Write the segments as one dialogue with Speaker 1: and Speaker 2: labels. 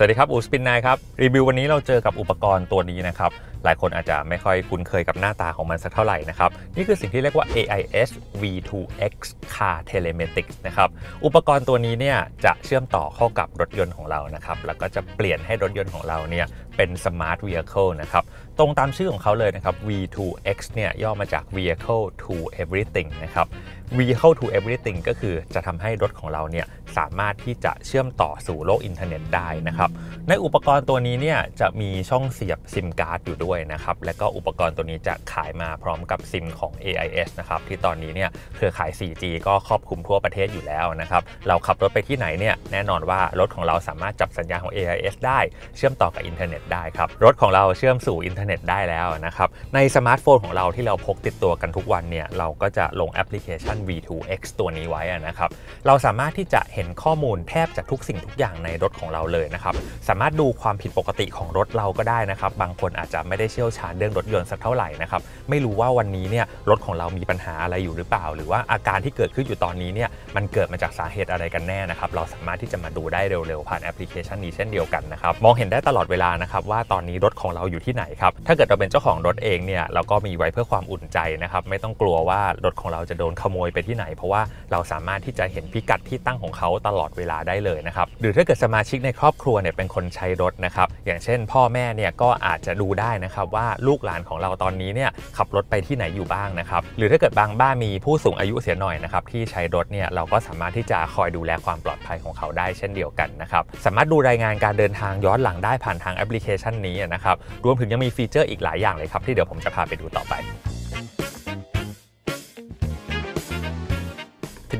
Speaker 1: สวัสดีครับอูสปินนายครับ รีวิววันนี้เราเจอกับอุปกรณ์ตัวนี้นะครับ หลายคนอาจจะไม่ค่อยคุ้นเคยกับหน้าตาของมันสักเท่าไหร่นะครับ นี่คือสิ่งที่เรียกว่า AIS V2X Car Telematics นะครับ อุปกรณ์ตัวนี้เนี่ยจะเชื่อมต่อเข้ากับรถยนต์ของเรานะครับ แล้วก็จะเปลี่ยนให้รถยนต์ของเราเนี่ยเป็น Smart Vehicle นะครับ ตรงตามชื่อของเขาเลยนะครับ V2X เนี่ยย่อมาจาก Vehicle to Everything นะครับ Vehicle to Everything ก็คือจะทำให้รถของเราเนี่ย สามารถที่จะเชื่อมต่อสู่โลกอินเทอร์เน็ตได้นะครับในอุปกรณ์ตัวนี้เนี่ยจะมีช่องเสียบซิมการ์ดอยู่ด้วยนะครับและก็อุปกรณ์ตัวนี้จะขายมาพร้อมกับซิมของ AIS นะครับที่ตอนนี้เนี่ยเครือข่าย 4G ก็ครอบคลุมทั่วประเทศอยู่แล้วนะครับเราขับรถไปที่ไหนเนี่ยแน่นอนว่ารถของเราสามารถจับสัญญาณของ AIS ได้เชื่อมต่อกับอินเทอร์เน็ตได้ครับรถของเราเชื่อมสู่อินเทอร์เน็ตได้แล้วนะครับในสมาร์ทโฟนของเราที่เราพกติดตัวกันทุกวันเนี่ยเราก็จะลงแอปพลิเคชัน V2X ตัวนี้ไว้นะครับเราสามารถที่จะเห็นข้อมูลแทบจะทุกสิ่งทุกอย่างในรถของเราเลยนะครับ สามารถดูความผิดปกติของรถเราก็ได้นะครับ บางคนอาจจะไม่ได้เชี่ยวชาญเรื่องรถยนต์สักเท่าไหร่นะครับ ไม่รู้ว่าวันนี้เนี่ยรถของเรามีปัญหาอะไรอยู่หรือเปล่า หรือว่าอาการที่เกิดขึ้นอยู่ตอนนี้เนี่ยมันเกิดมาจากสาเหตุอะไรกันแน่นะครับ เราสามารถที่จะมาดูได้เร็วๆผ่านแอปพลิเคชันนี้เช่นเดียวกันนะครับ มองเห็นได้ตลอดเวลานะครับว่าตอนนี้รถของเราอยู่ที่ไหนครับ ถ้าเกิดเราเป็นเจ้าของรถเองเนี่ยเราก็มีไว้เพื่อความอุ่นใจนะครับ ไม่ต้องกลัวว่ารถของเราจะโดนขโมยไปที่ไหน เพราะว่าเราสามารถที่จะเห็นพิกัดที่ตั้งของเขาตลอดเวลาได้เลยนะครับหรือถ้าเกิดสมาชิกในครอบครัวเนี่ยเป็นคนใช้รถนะครับอย่างเช่น พ่อแม่เนี่ยก็อาจจะดูได้นะครับว่าลูกหลานของเราตอนนี้เนี่ยขับรถไปที่ไหนอยู่บ้างนะครับหรือถ้าเกิดบางบ้านมีผู้สูงอายุเสียหน่อยนะครับที่ใช้รถเนี่ยเราก็สามารถที่จะคอยดูแลความปลอดภัยของเขาได้เช่นเดียวกันนะครับสามารถดูรายงานการเดินทางย้อนหลังได้ผ่านทางแอปพลิเคชันนี้นะครับรวมถึงยังมีฟีเจอร์อีกหลายอย่างเลยครับที่เดี๋ยวผมจะพาไปดูต่อไป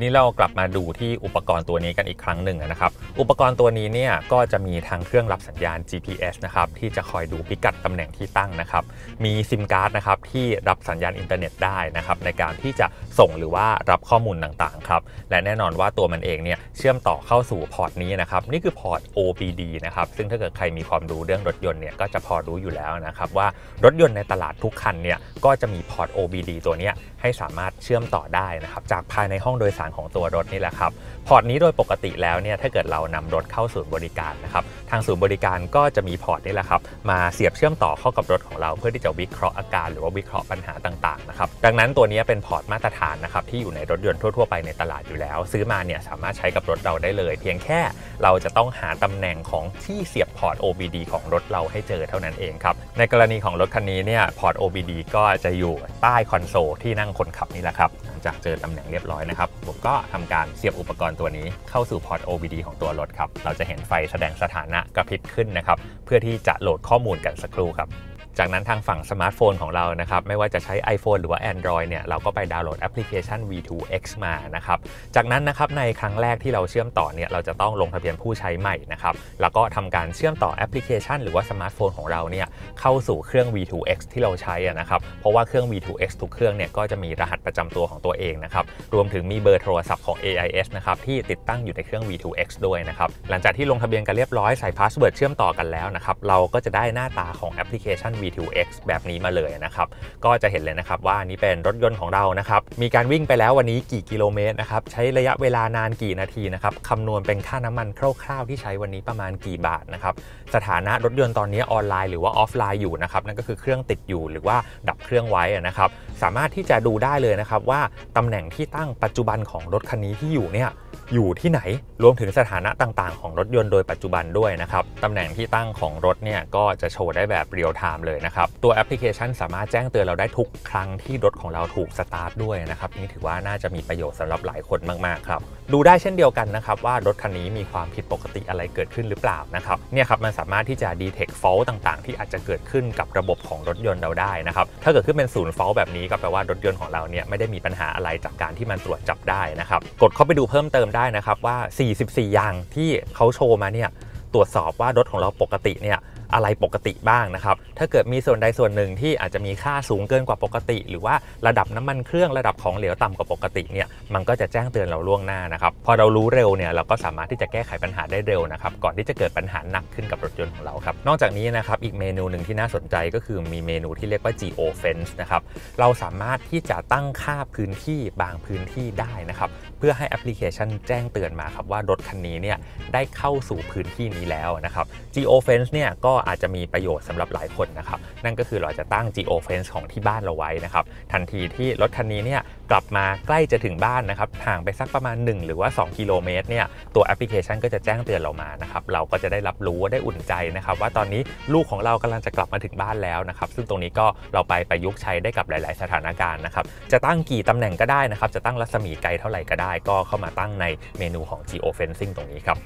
Speaker 1: นี้เรากลับมาดูที่อุปกรณ์ตัวนี้กันอีกครั้งหนึ่งนะครับ อุปกรณ์ตัวนี้เนี่ยก็จะมีทางเครื่องรับสัญญาณ GPS นะครับที่จะคอยดูพิกัดตำแหน่งที่ตั้งนะครับ มีซิมการ์ดนะครับที่รับสัญญาณอินเทอร์เน็ตได้นะครับในการที่จะส่งหรือว่ารับข้อมูลต่างๆครับและแน่นอนว่าตัวมันเองเนี่ยเชื่อมต่อเข้าสู่พอร์ตนี้นะครับนี่คือพอร์ต OBD นะครับซึ่งถ้าเกิดใครมีความรู้เรื่องรถยนต์เนี่ยก็จะพอรู้อยู่แล้วนะครับว่ารถยนต์ในตลาดทุกคันเนี่ยก็จะมีพอร์ต OBD ตัวเนี้ยให้สามารถเชื่อมต่อได้นะครับจากภายในห้องโดยสารของตัวรถนี่แหละครับพอร์ตนี้โดยปกติแล้วเนี่ยถ้าเกิดเรานำรถเข้าศูนย์บริการนะครับ ทางศูนย์บริการก็จะมีพอร์ตนี่แหละครับมาเสียบเชื่อมต่อเข้ากับรถของเราเพื่อที่จะวิเคราะห์อาการ หรือว่าวิเคราะห์ปัญหาต่างๆนะครับดังนั้นตัวนี้เป็นพอร์ตมาตรฐานนะครับที่อยู่ในรถยนต์ทั่วๆไปในตลาดอยู่แล้ว ซื้อมาเนี่ยสามารถใช้กับรถเราได้เลย เพียงแค่เราจะต้องหาตำแหน่งของที่เสียบพอร์ต OBD ของรถเราให้เจอเท่านั้นเองครับในกรณีของรถคันนี้เนี่ยพอร์ต OBD ก็จะอยู่ใต้คอนโซลที่นั่งคนขับนี่แหละครับหลังจากเจอตำแหน่งเรียบร้อยนะครับผมก็ทำการเสียบอุปกรณ์ตัวนี้เข้าสู่พอร์ต OBD ของตัวรถครับเราจะเห็นไฟแสดงสถานะกระพริบขึ้นนะครับ เพื่อที่จะโหลดข้อมูลกันสักครู่ครับ จากนั้นทางฝั่งสมาร์ทโฟนของเรานะครับไม่ว่าจะใช้ iPhone หรือว่า Android เนี่ยเราก็ไปดาวน์โหลดแอปพลิเคชัน V2X มานะครับจากนั้นนะครับในครั้งแรกที่เราเชื่อมต่อเนี่ยเราจะต้องลงทะเบียนผู้ใช้ใหม่นะครับแล้วก็ทำการเชื่อมต่อแอปพลิเคชัน หรือว่าสมาร์ทโฟนของเราเนี่ยเข้าสู่เครื่อง V2X ที่เราใช้นะครับเพราะว่าเครื่อง V2X ทุกเครื่องเนี่ยก็จะมีรหัสประจำตัวของตัวเองนะครับรวมถึงมีเบอร์โทรศัพท์ของ AIS นะครับที่ติดตั้งอยู่ในเครื่อง V2X ด้วยนะครับหลังจากที่ลงทะเบียนกันเรียบร้อยใส่ password เชื่อมต่อกันแล้วนะครับเราก็จะได้หน้าตาของแอปพลิเคชัน V2X แบบนี้มาเลยนะครับ ก็จะเห็นเลยนะครับว่านี่เป็นรถยนต์ของเรานะครับ มีการวิ่งไปแล้ววันนี้กี่กิโลเมตรนะครับ ใช้ระยะเวลานานกี่นาทีนะครับคำนวณเป็นค่าน้ำมันคร่าวๆที่ใช้วันนี้ประมาณกี่บาทนะครับ สถานะรถยนต์ตอนนี้ออนไลน์หรือว่าออฟไลน์อยู่นะครับ นั่นก็คือเครื่องติดอยู่หรือว่าดับเครื่องไว้นะครับ สามารถที่จะดูได้เลยนะครับว่าตำแหน่งที่ตั้งปัจจุบันของรถคันนี้ที่อยู่เนี่ยอยู่ที่ไหนรวมถึงสถานะต่างๆ ของรถยนต์โดยปัจจุบันด้วยนะครับตำแหน่งที่ตั้งของรถเนี่ยก็จะโชว์ได้แบบ real-time เลยนะครับ ตัวแอปพลิเคชันสามารถแจ้งเตือนเราได้ทุกครั้งที่รถของเราถูกสตาร์ทด้วยนะครับนี่ถือว่าน่าจะมีประโยชน์สำหรับหลายคนมากๆครับดูได้เช่นเดียวกันนะครับว่ารถคันนี้มีความผิดปกติอะไรเกิดขึ้นหรือเปล่านะครับเนี่ยครับมันสามารถที่จะ detect fault ต่างๆ ที่อาจจะเกิดขึ้นกับระบบของรถยนต์เราได้นะครับถ้าเกิดขึ้นเป็นศูนย์ fault แบบนี้ก็แปลว่ารถยนต์ของเราเนี่ยไม่ได้มีปัญหาอะไรจากการที่มันตรวจจับได้นะครับกดเข้าไปดูเพิ่มเติมได้นะครับว่า 44 อย่างที่เขาโชว์มาเนี่ยตรวจสอบว่ารถของเราปกติเนี่ย อะไรปกติบ้างนะครับ ถ้าเกิดมีส่วนใดส่วนหนึ่งที่อาจจะมีค่าสูงเกินกว่าปกติ หรือว่าระดับน้ำมันเครื่องระดับของเหลวต่ำกว่าปกติเนี่ยมันก็จะแจ้งเตือนเราล่วงหน้านะครับพอเรารู้เร็วเนี่ยเราก็สามารถที่จะแก้ไขปัญหาได้เร็วนะครับก่อนที่จะเกิดปัญหาหนักขึ้นกับรถยนต์ของเราครับนอกจากนี้นะครับอีกเมนูหนึ่งที่น่าสนใจก็คือมีเมนูที่เรียกว่า geo fence นะครับเราสามารถที่จะตั้งค่าพื้นที่บางพื้นที่ได้นะครับเพื่อให้แอปพลิเคชันแจ้งเตือนมาครับว่ารถคันนี้เนี่ยได้เข้าสู่พื้นที่นี้แล้วนะครับ geo fence เนี่ยก็อาจจะมีประโยชน์สำหรับหลายคนนะครับ นั่นก็คือเราจะตั้ง geo fence ของที่บ้านเราไว้นะครับ ทันทีที่รถคันนี้เนี่ยกลับมาใกล้จะถึงบ้านนะครับห่างไปสักประมาณ 1 หรือว่า 2 กิโลเมตรเนี่ยตัวแอปพลิเคชันก็จะแจ้งเตือนเรามานะครับเราก็จะได้รับรู้ได้อุ่นใจนะครับ ว่าตอนนี้ลูกของเรากำลังจะกลับมาถึงบ้านแล้วนะครับซึ่งตรงนี้ก็เราไปประยุกต์ใช้ได้กับหลาย ๆ สถานการณ์นะครับจะตั้งกี่ตำแหน่งก็ได้นะครับจะตั้งรัศมีไกลเท่าไหร่ก็ได้ ก็เข้ามาตั้งในเมนูของ geo fencing ตรงนี้ครับ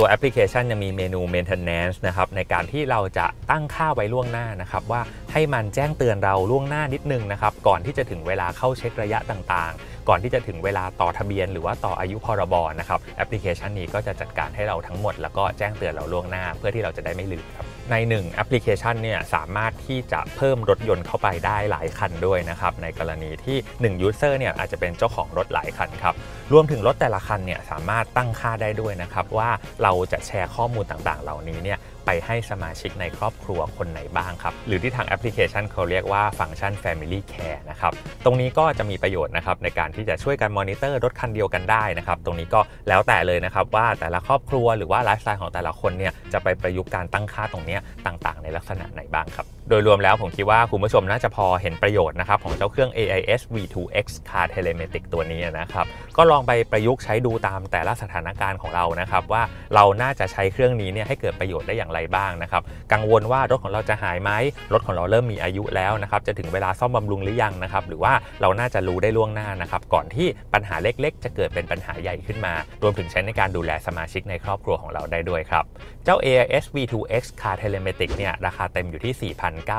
Speaker 1: ตัวแอปพลิเคชันยังมีเมนู maintenance นะครับในการที่เราจะตั้งค่าไว้ล่วงหน้านะครับว่าให้มันแจ้งเตือนเราล่วงหน้านิดนึงนะครับก่อนที่จะถึงเวลาเข้าเช็คระยะต่างๆ ก่อนที่จะถึงเวลาต่อทะเบียน หรือว่าต่ออายุพรบนะครับแอปพลิเคชันนี้ก็จะจัดการให้เราทั้งหมด แล้วก็แจ้งเตือนเราล่วงหน้า เพื่อที่เราจะได้ไม่ลืมครับ ใน1แอปพลิเคชันเนี่ยสามารถที่จะเพิ่มรถยนต์เข้าไปได้หลายคันด้วยนะครับในกรณีที่ 1 user เนี่ยอาจจะเป็นเจ้าของรถหลายคันครับรวมถึงรถแต่ละคันเนี่ยสามารถตั้งค่าได้ด้วยนะครับว่าเราจะแชร์ข้อมูลต่างๆ เหล่านี้เนี่ย ไปให้สมาชิกในครอบครัวคนไหนบ้างครับ หรือที่ทางแอปพลิเคชันเขาเรียกว่าฟังก์ชัน Family Care นะครับ ตรงนี้ก็จะมีประโยชน์นะครับในการที่จะช่วยกันมอนิเตอร์รถคันเดียวกันได้นะครับ ตรงนี้ก็แล้วแต่เลยนะครับว่าแต่ละครอบครัวหรือว่าไลฟ์สไตล์ของแต่ละคนเนี่ยจะไปประยุกต์การตั้งค่าตรงนี้ต่างๆ ในลักษณะไหนบ้างครับ โดยรวมแล้วผมคิดว่าคุณผู้ชมน่าจะพอเห็นประโยชน์นะครับของเจ้าเครื่อง AIS V2X Car Telematic ตัวนี้นะครับ ก็ลองไปประยุกต์ใช้ดูตามแต่ละสถานการณ์ของเรานะครับว่าเราน่าจะใช้เครื่องนี้เนี่ยให้เกิดประโยชน์ได้อย่างไรบ้างนะครับ กังวลว่ารถของเราจะหายไหมรถของเราเริ่มมีอายุแล้วนะครับ จะถึงเวลาซ่อมบำรุงหรือยังนะครับ หรือว่าเราน่าจะรู้ได้ล่วงหน้านะครับ ก่อนที่ปัญหาเล็กๆ จะเกิดเป็นปัญหาใหญ่ขึ้นมา รวมถึงใช้ในการดูแลสมาชิกในครอบครัวของเราได้ด้วยครับ เจ้า AIS V2X Car Telematic เนี่ยราคาเต็มอยู่ที่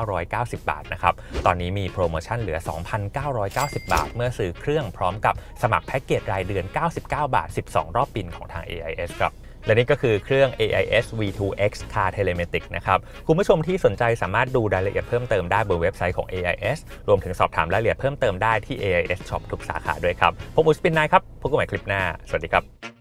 Speaker 1: 4,990 บาทนะครับ ตอนนี้มีโปรโมชั่นเหลือ 2,990 บาท เมื่อซื้อเครื่องพร้อมกับสมัครแพ็กเกจรายเดือน 99 บาท 12 รอบปินของทาง AIS ครับ และนี่ก็คือเครื่อง AIS V2X Car Telematic นะครับ คุณผู้ชมที่สนใจสามารถดูรายละเอียดเพิ่มเติมได้บนเว็บไซต์ของ AIS รวมถึงสอบถามรายละเอียดเพิ่มเติมได้ที่ AIS Shop ทุกสาขาด้วยครับ ผมอุสปินนายครับ พบกันใหม่คลิปหน้า สวัสดีครับ